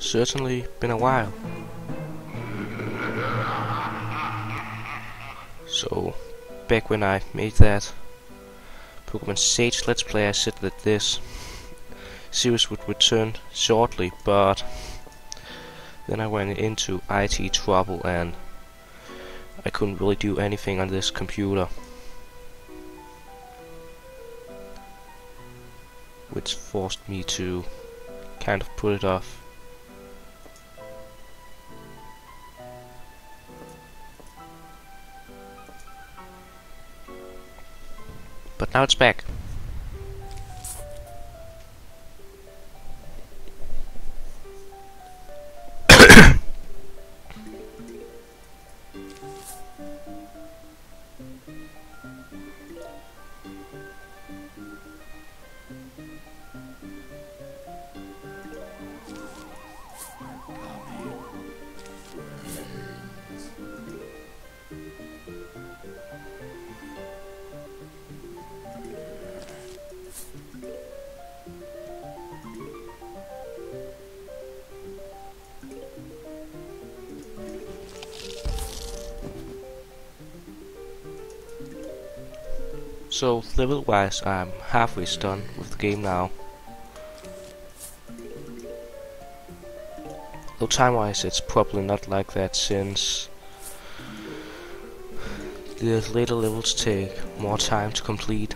certainly been a while. So, back when I made that Pokemon Sage Let's Play, I said that this series would return shortly, but then I went into IT trouble and I couldn't really do anything on this computer. Which forced me to kind of put it off. But now it's back. So level wise I'm halfway done with the game now. Though time wise it's probably not like that since the later levels take more time to complete.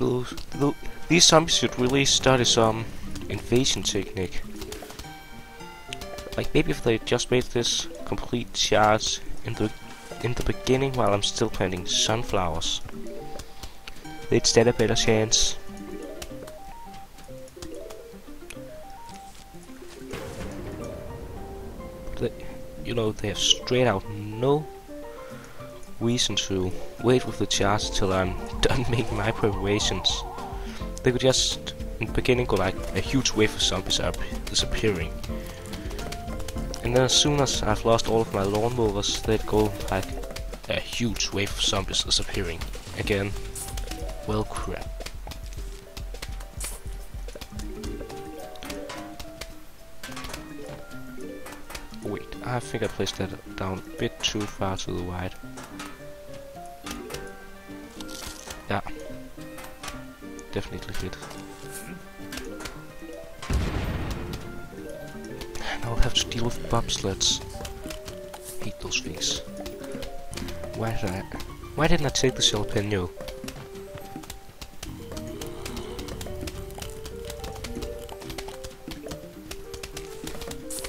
It'll, these zombies should really study um, some invasion technique. Like maybe if they just made this complete charge in the in the beginning while I'm still planting sunflowers, they'd stand a better chance. They, you know, they have straight out no reason to wait with the charge till I'm done making my preparations. They could just, in the beginning, go like a huge wave of zombies are disappearing. And then as soon as I've lost all of my lawnmowers, they'd go like a huge wave of zombies disappearing. Again, well crap. Wait, I think I placed that down a bit too far to the right. Definitely fit. And I'll have to deal with bobsleds. Hate those things. Why did I... Why didn't I take the jalapeno?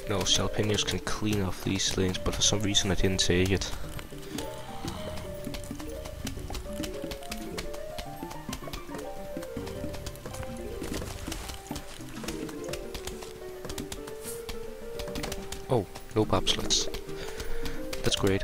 No, jalapenos can clean off these lanes, but for some reason I didn't take it. Oh, no bobsleds. That's great.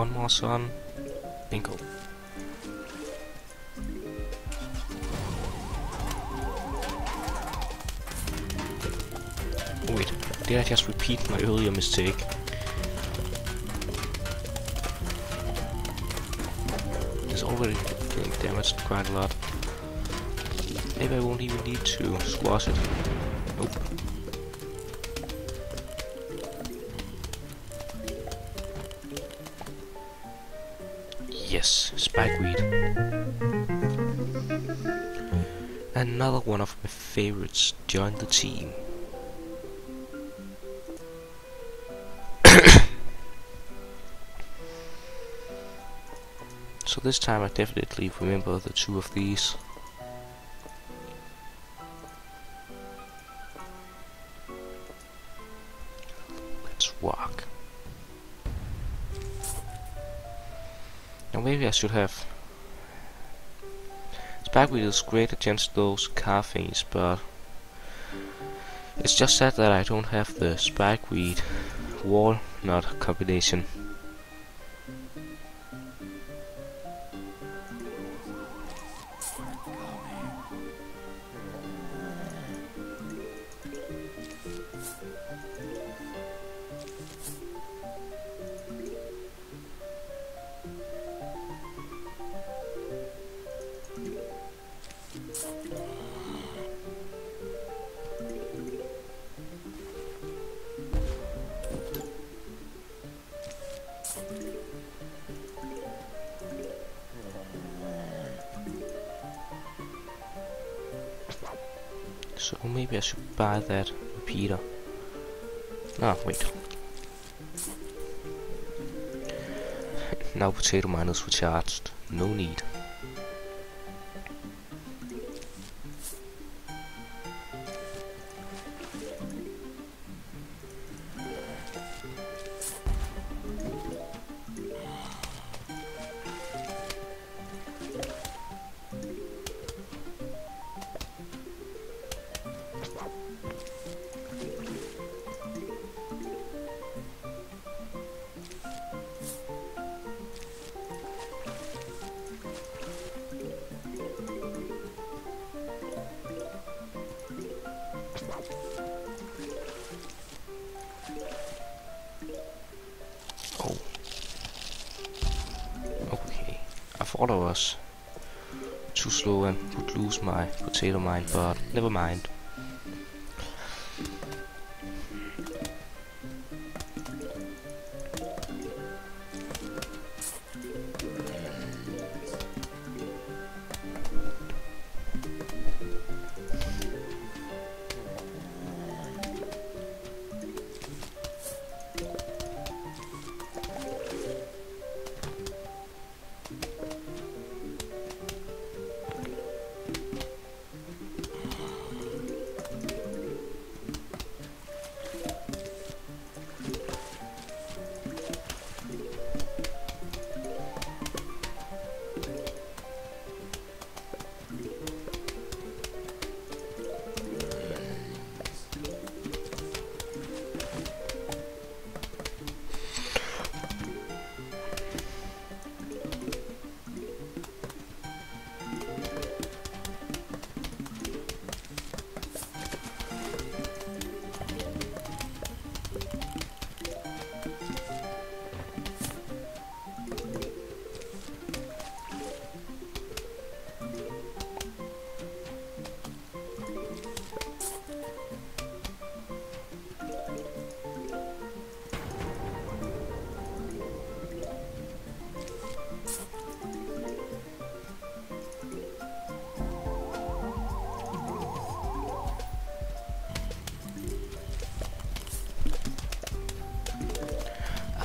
One more sun. Bingo. Oh, wait, did I just repeat my earlier mistake? It's already getting damaged quite a lot. Maybe I won't even need to squash it. Nope. Yes, spikeweed. Another one of my favorites joined the team. so this time I definitely remember the two of these. Maybe I should have... Spikeweed is great against those car things, but... It's just sad that I don't have the Spikeweed walnut combination. Buy that repeater. Ah, wait. now potato mine's recharged. No need. I was too slow and would lose my potato mine, but never mind.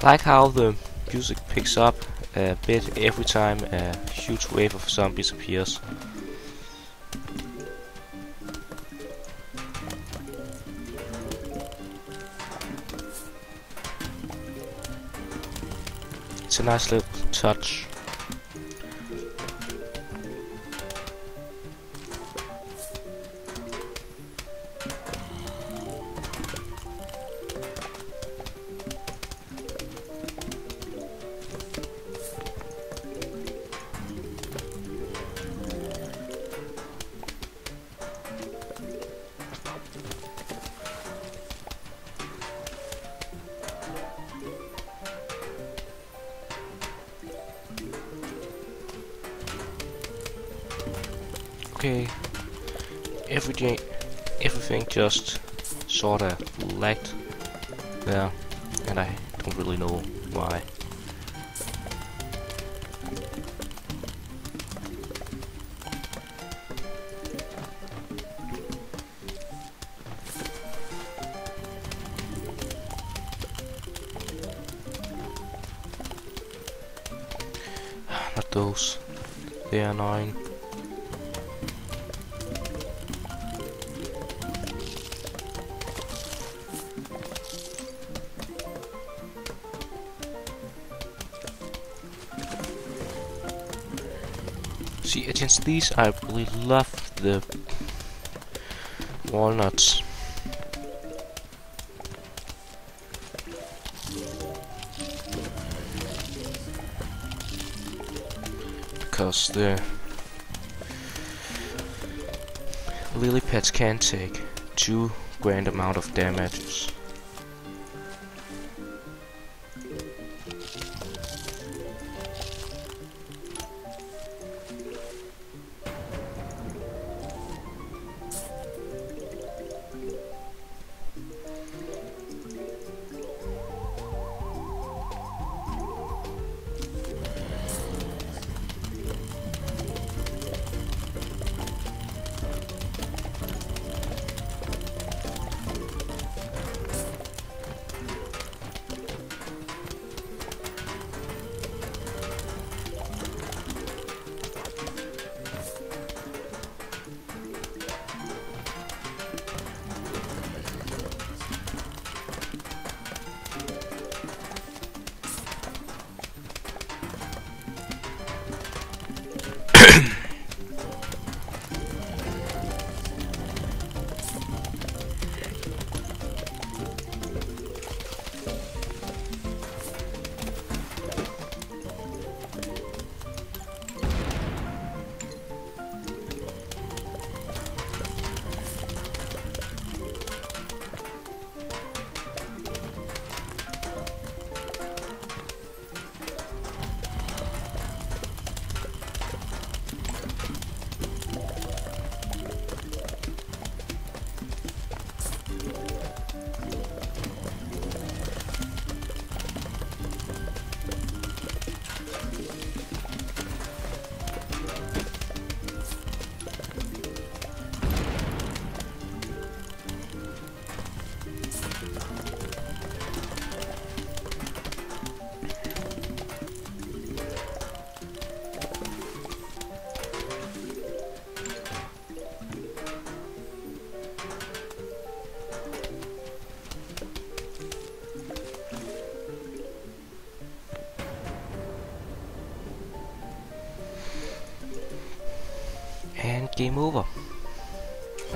Like how the music picks up a bit every time a huge wave of zombies appears. It's a nice little touch. Just sorta lagged there, and I don't really know why. Not those. They are annoying. These I really love the walnuts. Because the lily pads can take two grand amount of damages. Game over.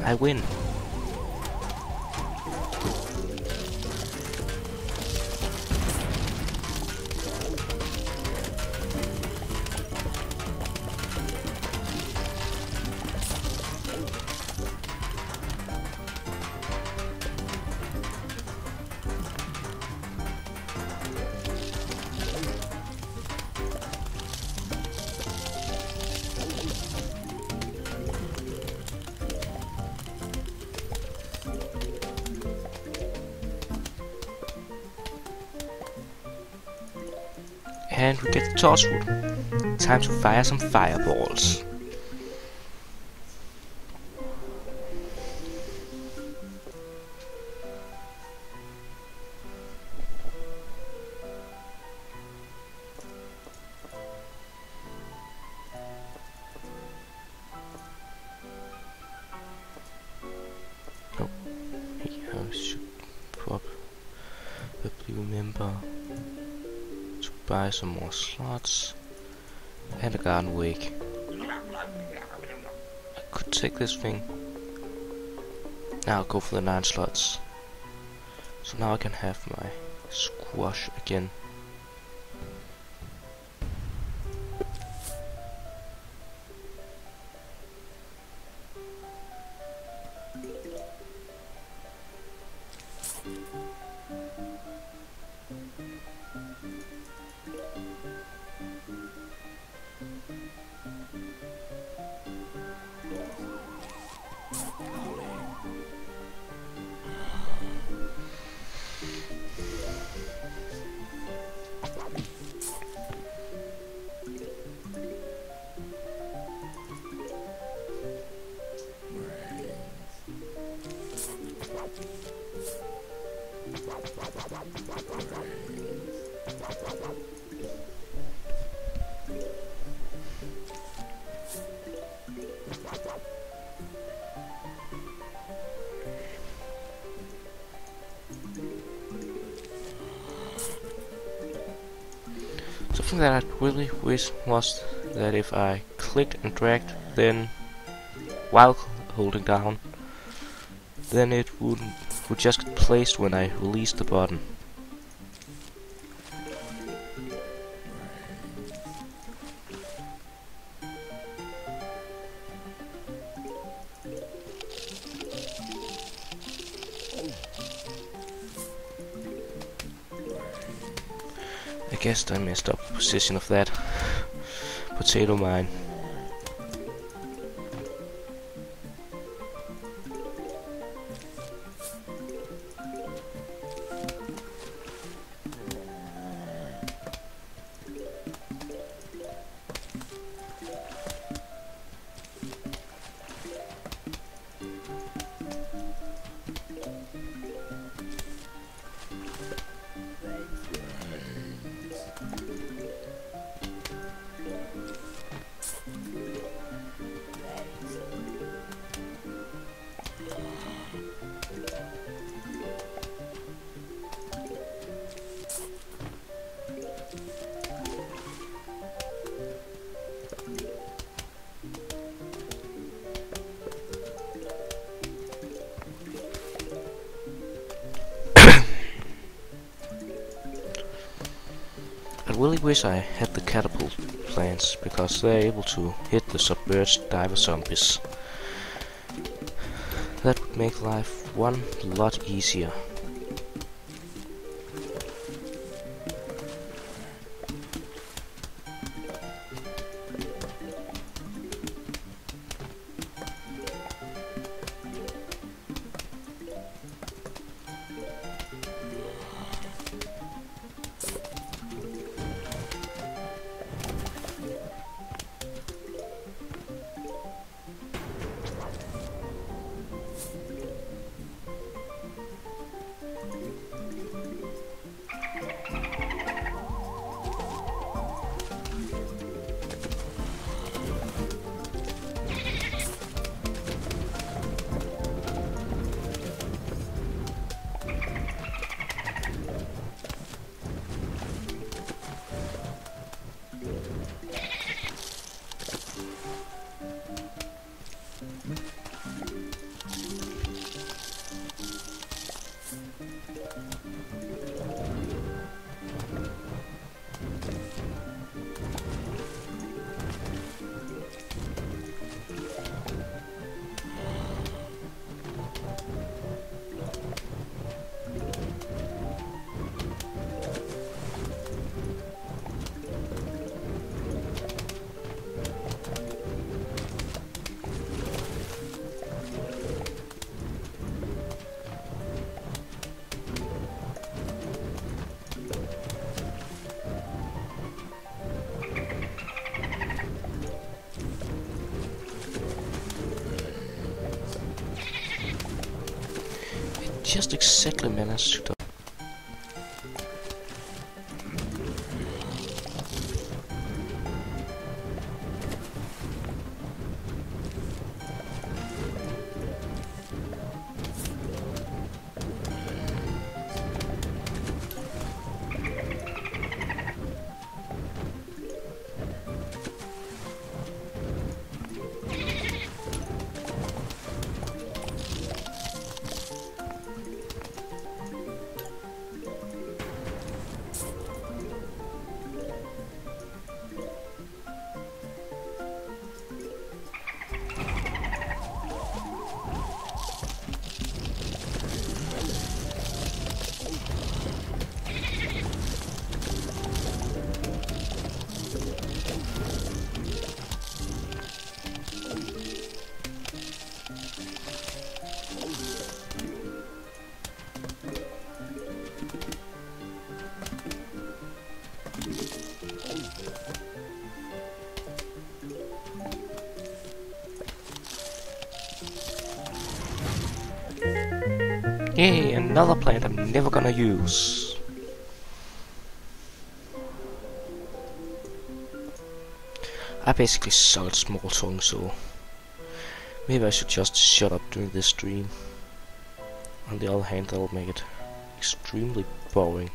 I win. And we get the torchwood. Time to fire some fireballs. Buy some more slots and a garden rake. I could take this thing. Now I'll go for the 9 slots. So now I can have my squash again. That I really wish was that if I clicked and dragged then while holding down then it would would just get placed when I release the button. I I messed up the position of that potato mine. Wish I had the catapult plants because they're able to hit the submerged diver zombies. That would make life one lot easier. Just exactly managed to Yay, another plant I'm never gonna use. I basically at small talk, so maybe I should just shut up during this stream. On the other hand, that'll make it extremely boring.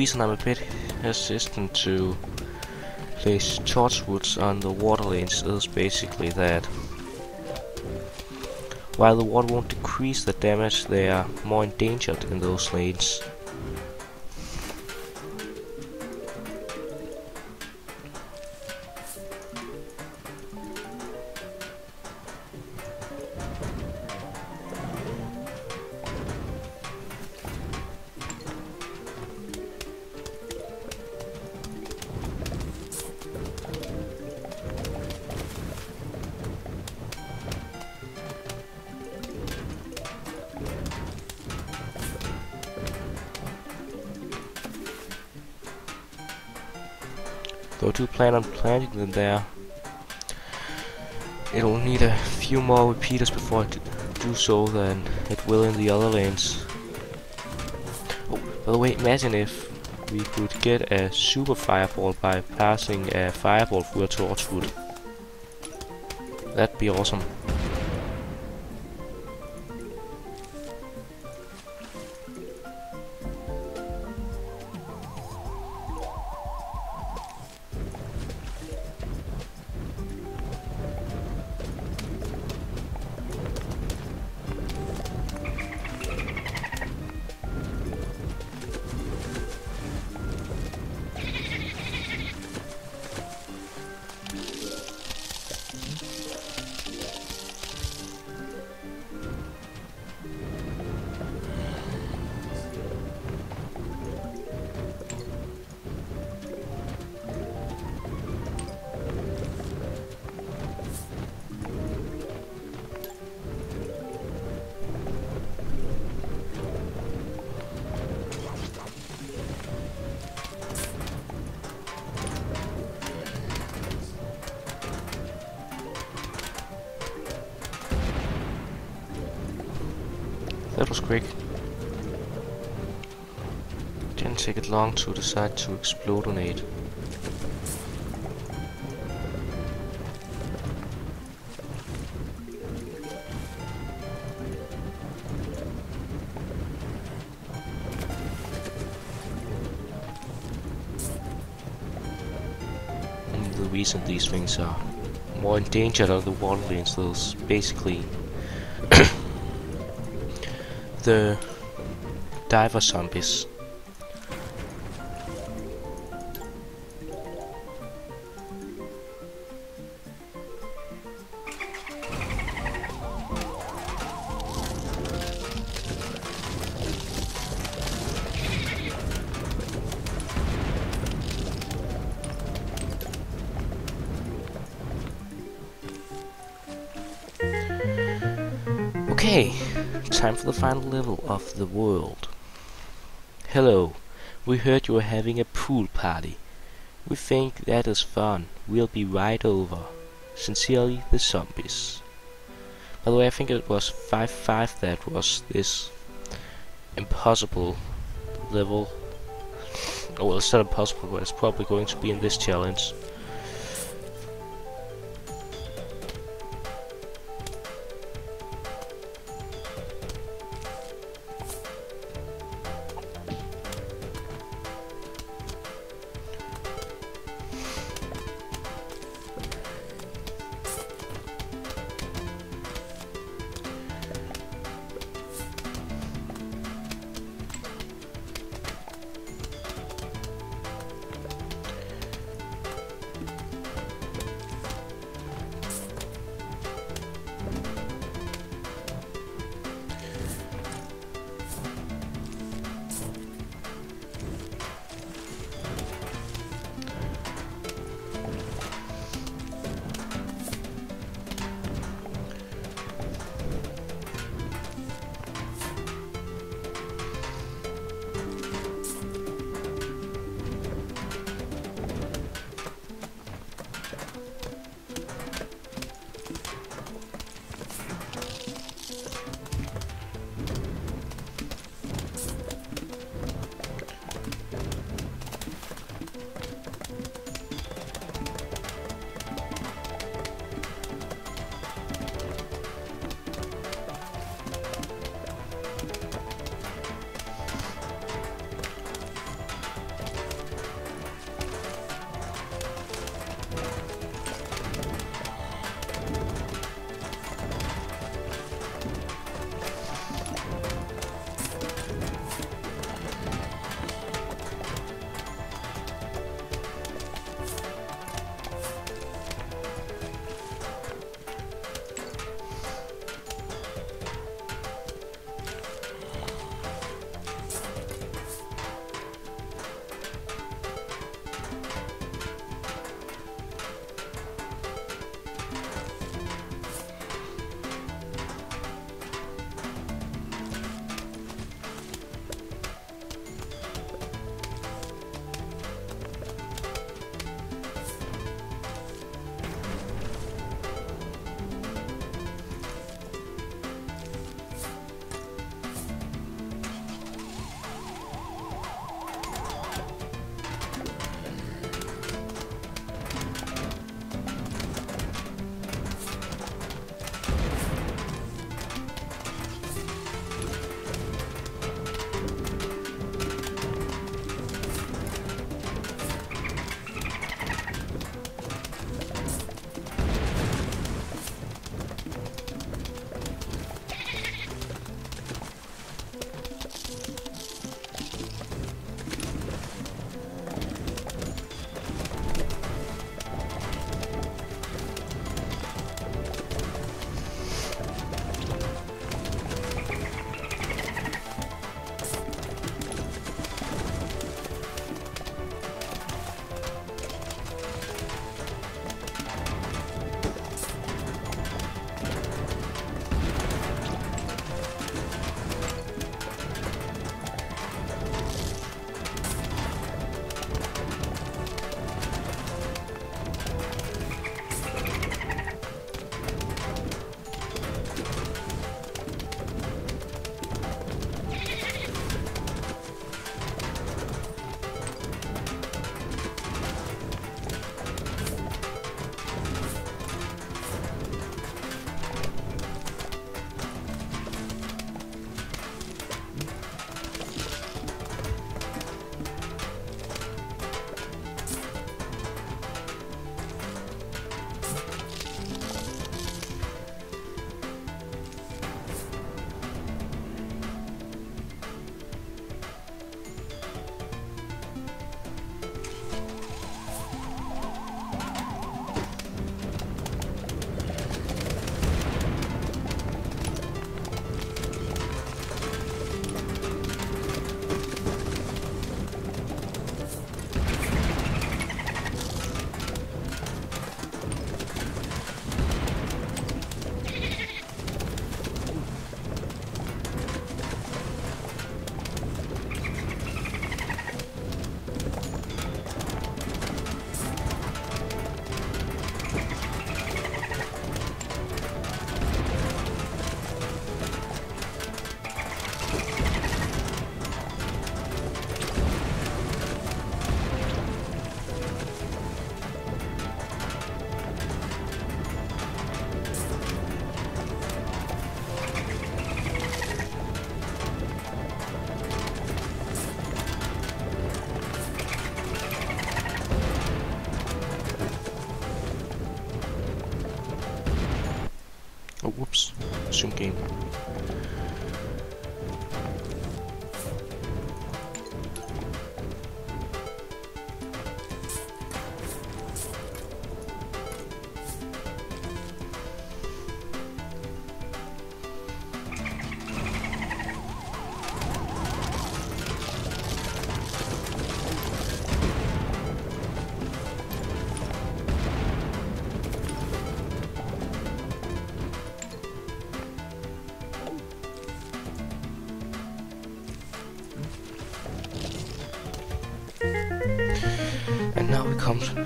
Reason I'm a bit hesitant to place torchwoods on the water lanes is basically that while the water won't decrease the damage, they are more endangered in those lanes. Plan on planting them there. It'll need a few more repeaters before I do so than it will in the other lanes. Oh, by the way, imagine if we could get a super fireball by passing a fireball through a torchwood. That'd be awesome. Quick. Didn't take it long to decide to explode on explodonate. And the reason these things are more endangered are the water lanes, those basically the diver zombies. The final level of the world. Hello, we heard you were having a pool party. We think that is fun. We'll be right over. Sincerely, the zombies. By the way, I think it was 5-5 that was this impossible level. Oh, well, it's not impossible, but it's probably going to be in this challenge.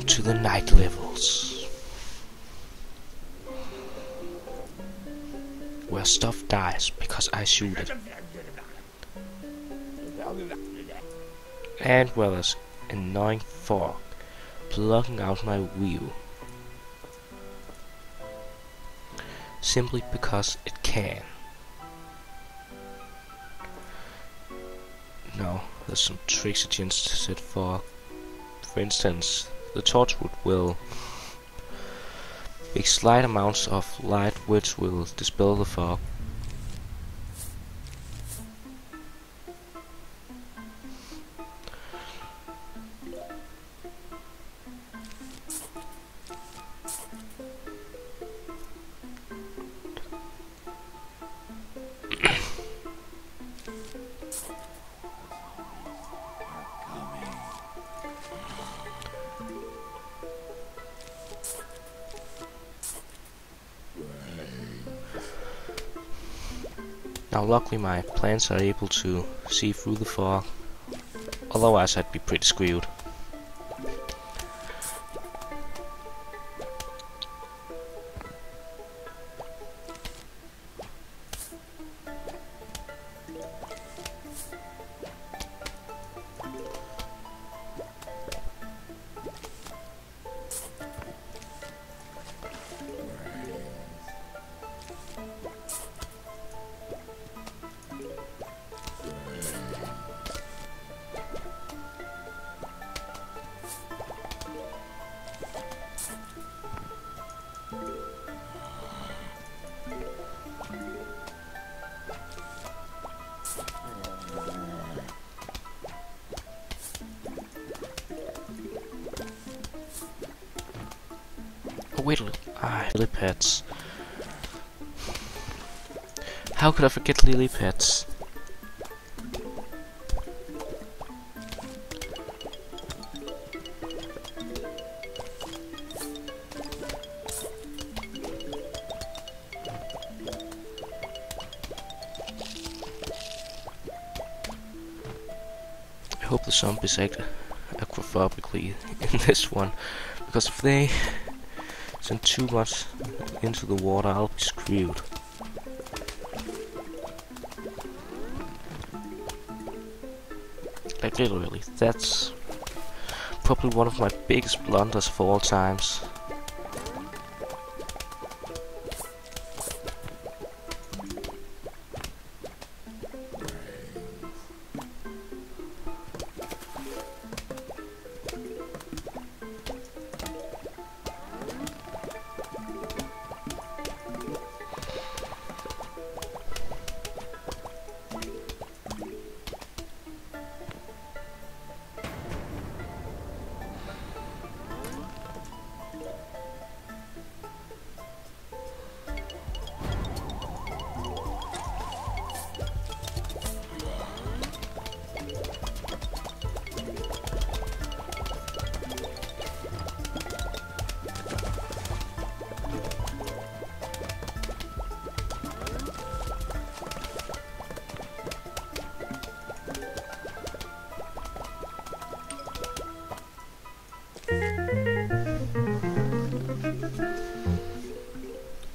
To the night levels. Where stuff dies because I shoot it. And where there's annoying fog blocking out my view. Simply because it can. Now, there's some tricks against said fog. For instance, the torchwood will make slight amounts of light which will dispel the fog. Now luckily my plants are able to see through the fog, otherwise I'd be pretty screwed. How could I forget lily pads? I hope the zombies act aquaphobically in this one, because if they send too much into the water, I'll be screwed. Literally, that's probably one of my biggest blunders of all times.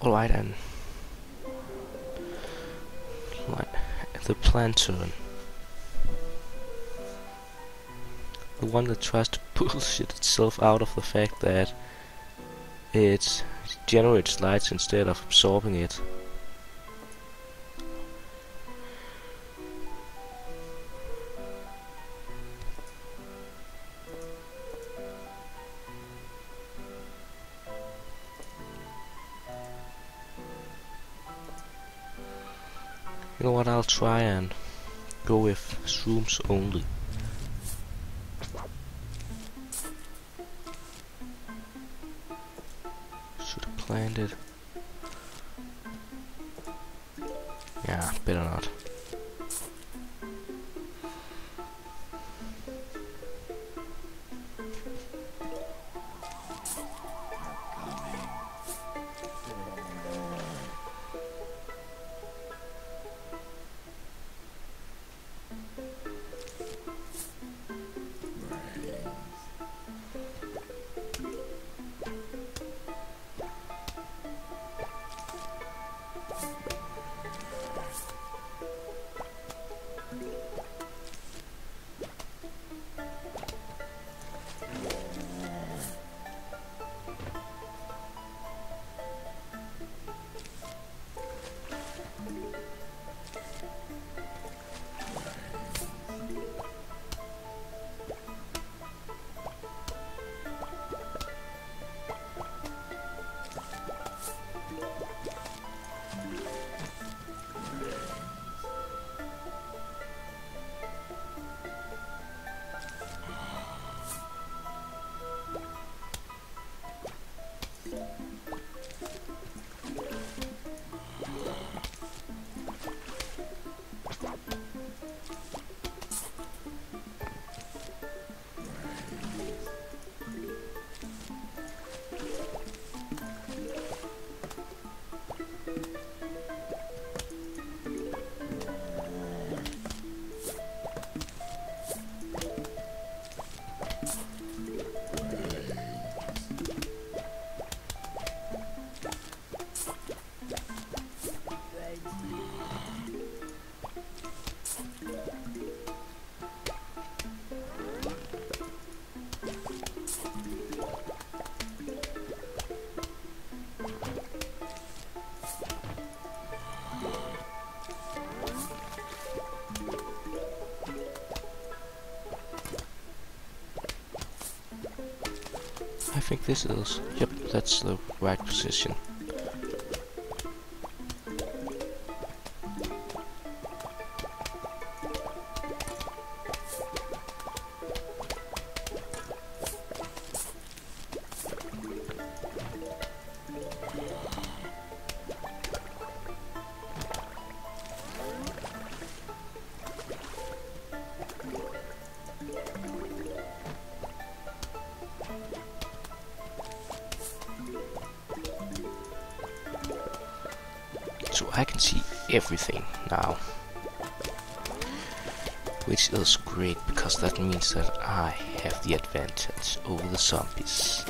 Alright, and like the plantern, the one that tries to bullshit itself out of the fact that it generates light instead of absorbing it. Try and go with shrooms only. Should have planned it. Yeah, better not. Think this is. Yep, that's the right position. I can see everything now. Which is great because that means that I have the advantage over the zombies.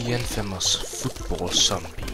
Ian Femmers Football Zombie.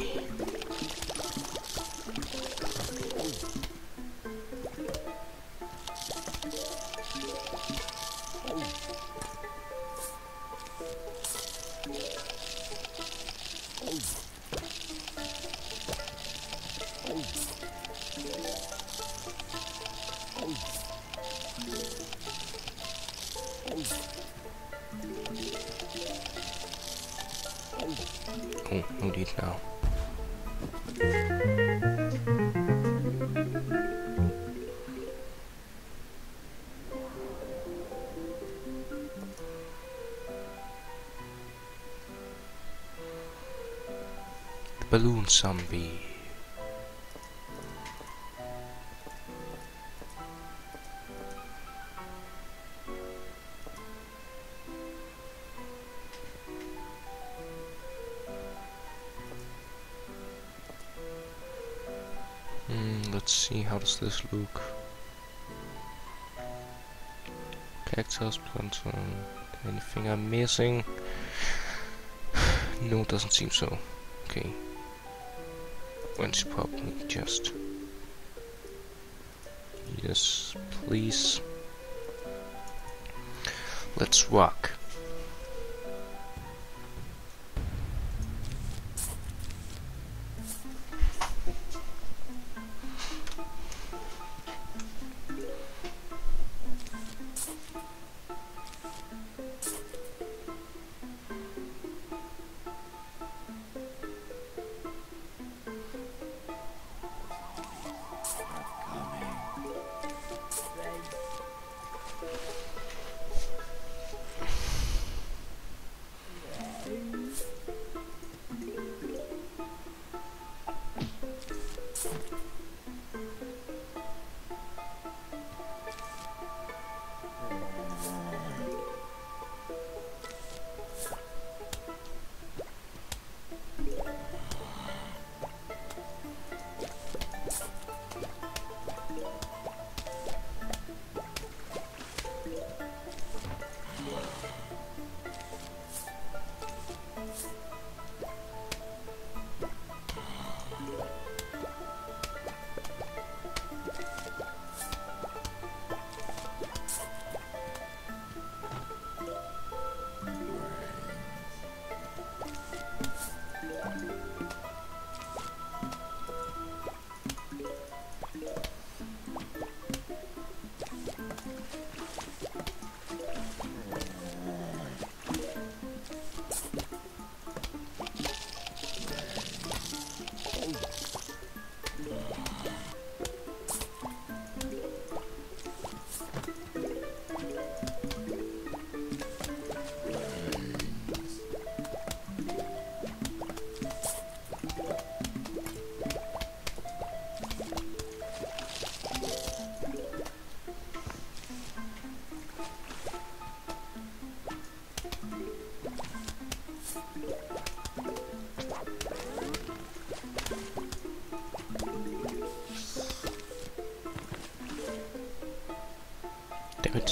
This look? Cactus, plantern, anything I'm missing? no, doesn't seem so. Okay. When's probably just... Yes, please. Let's rock.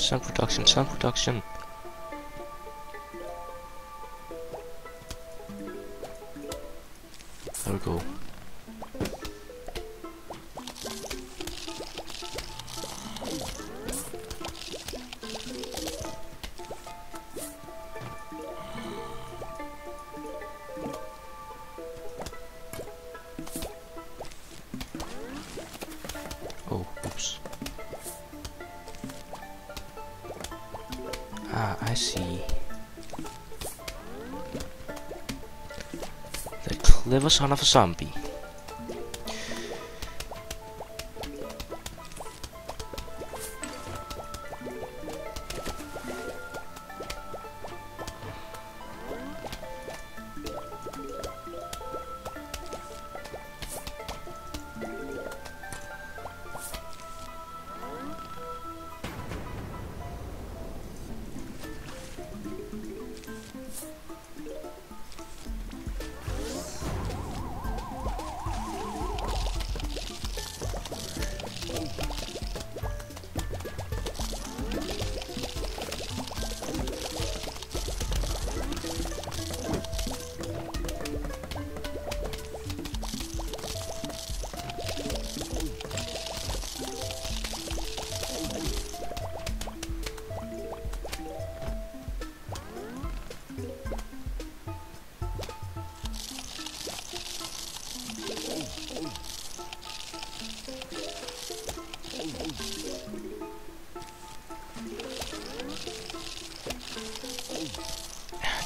Sound production, sound production. The clever son of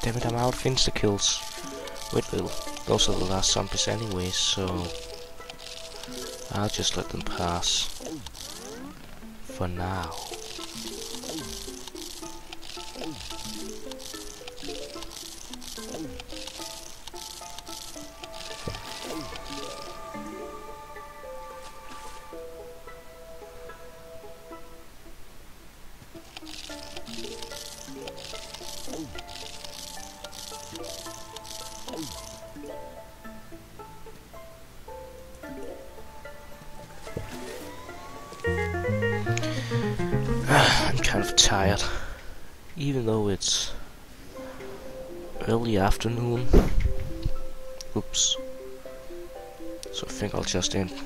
damn it, I'm out of insta kills. Wait, little. Those are the last zombies anyway, so I'll just let them pass for now. I